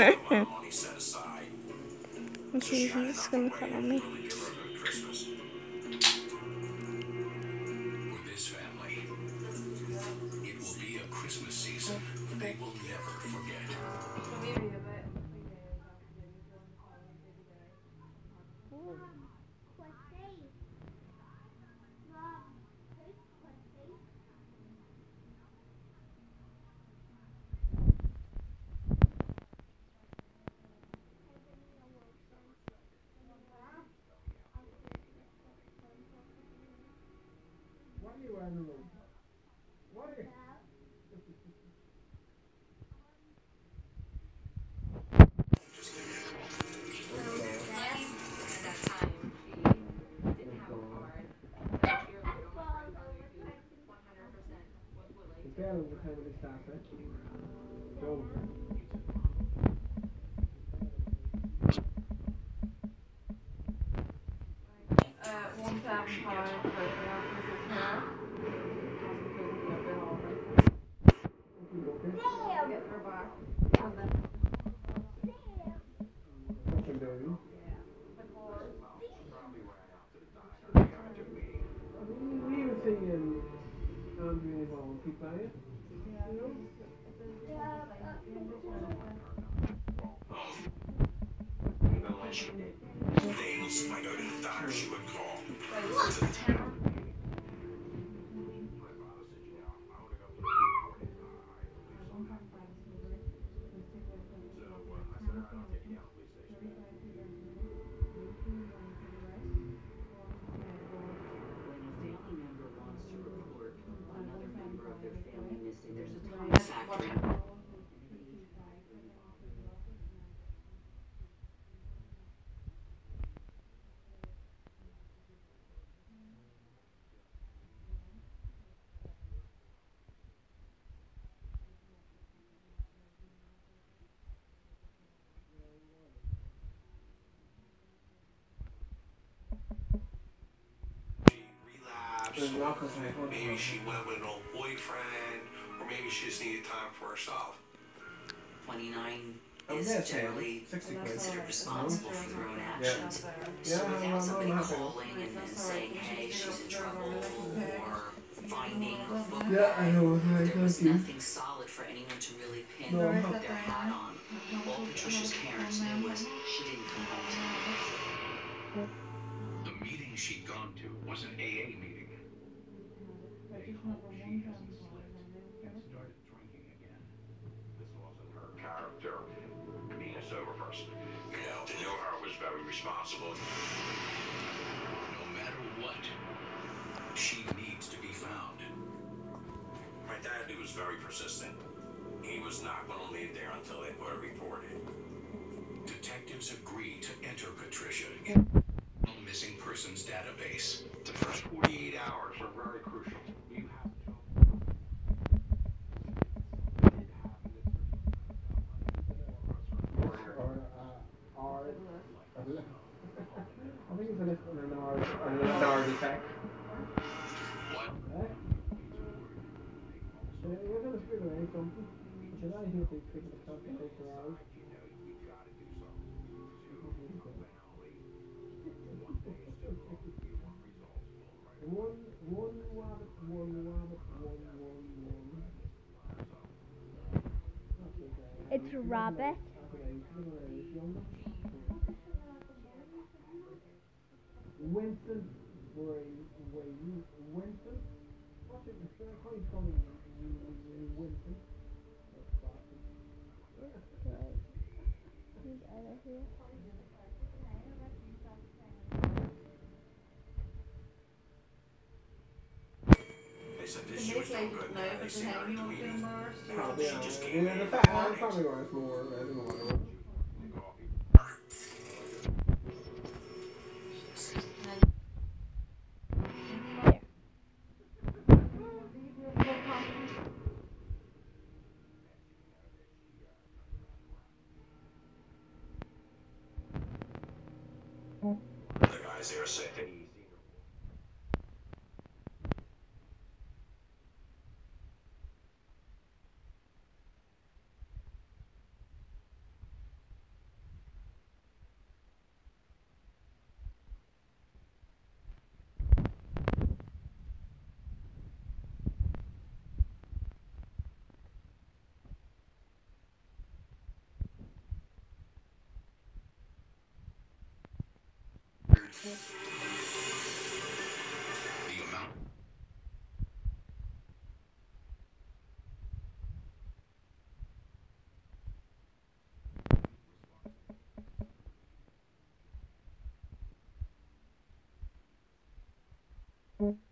her a good Christmas. With this family, it will be a Christmas season they will never forget. Why are you wearing a robe? Why are you? The will have a staff, eh? Go. Uh, one thousand pounds for the singing Andrew Hall, keep playing. You know? Even when she nails might go to the doctor, she would call. When a family member wants to report another member of their family missing, there's a time factor. She relapsed, There's an alcohol thing. or maybe she went with an old boyfriend, or maybe she just needed time for herself. Twenty-nine is there generally considered responsible for their own actions. Yeah, So I'm- without I'm somebody happy. calling and then saying, hey, she's in trouble, or finding a book Yeah, I know. there was you. nothing solid for anyone to really pin No, their hat on. All Patricia's parents knew was she didn't come home tonight. The meeting she'd gone to was an AA meeting. She hasn't slipped and started drinking again. This wasn't her character, being a sober person. You know, to know her was very responsible. No matter what, she needs to be found. My dad, he was very persistent. He was not going to leave there until they were reported. Detectives agreed to enter Patricia in the missing persons database. The first 48 hours are very crucial. You have to Or, uh, R. I think it's an on an R, on an R attack. What? Eh? So you're gonna figure out something. Should I hear they figure the calculator out? One, one rabbit, one rabbit, one, one, one. It's a rabbit. Okay, look at that, it's younger. Winston, where where you Winston? What's it? It's how you call him? Winston. That's classic. He's out of here. They said that Can she they was no good. no, but the her at hanging the do more. Probably, She uh, just yeah, came the in fact, and I bought probably was more, I don't know guys there said that he The amount. My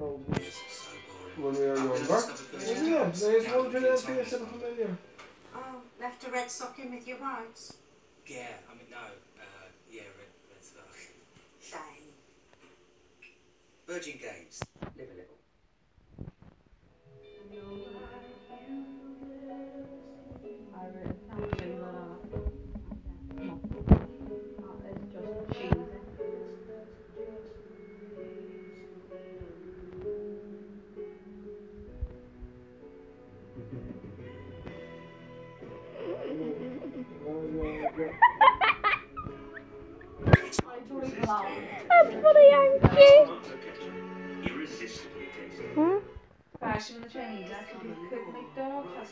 probably when we were younger. Well, yeah, there's one to that face of familiar. Oh, left a red sock in with your whites? Yeah, I mean, no, uh, yeah, red, red stuff. Shame. Virgin Games, live a little.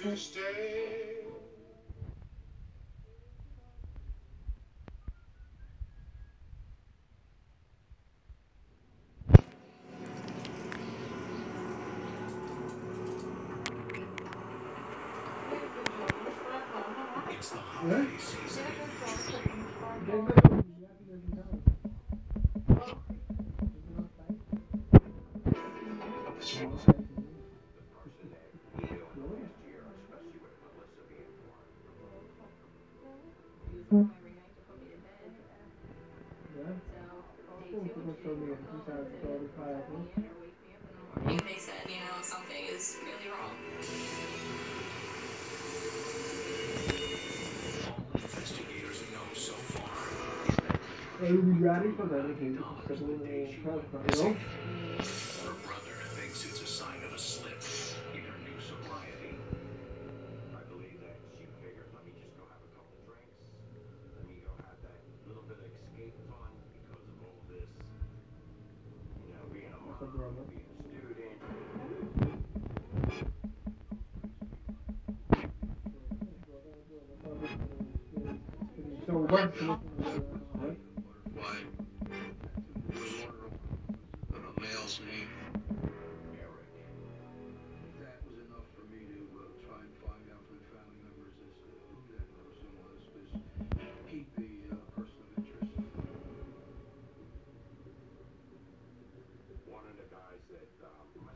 to stay. It's the holiday season Jersey. They They would ready for them again to the Her brother thinks it's a sign of a slip in her new sobriety. I believe that she figured, let me just go have a couple drinks. Let me go have that little bit of escape fun because of all this. You know, being a being a student. So what's that um,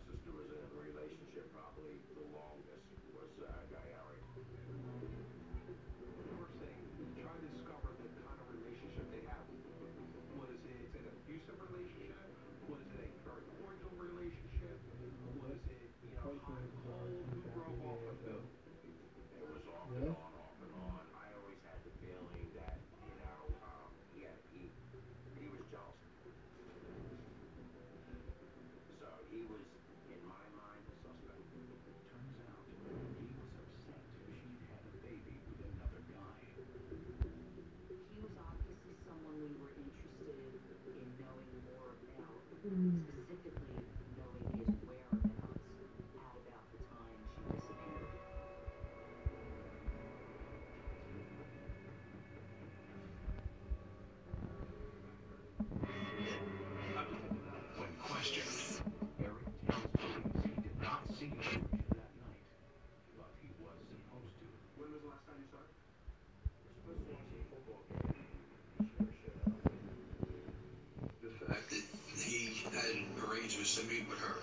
arrangements to meet with her.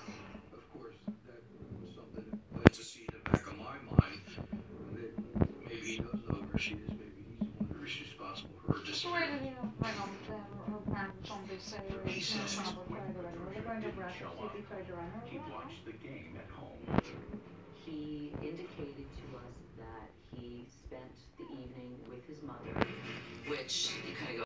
Of course, that was something that in the back of my mind that maybe he does know where she is, maybe he's the one who is responsible for her disappearance. He says he's He watched the game at home. He indicated to us that he spent the evening with his mother, which you kind of go.